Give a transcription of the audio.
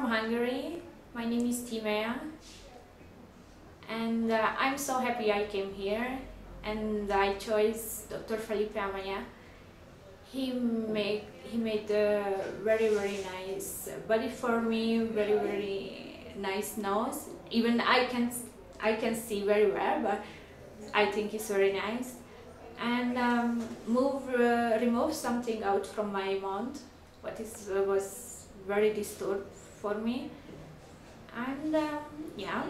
from Hungary. My name is Timea. And uh, I'm so happy I came here and I chose Dr. Felipe Amaya. He made he made a very very nice body for me, very very nice nose. Even I can I can see very well, but I think it's very nice. And um, move uh, remove something out from my mouth, what is uh, was very disturbed for me. And um, yeah,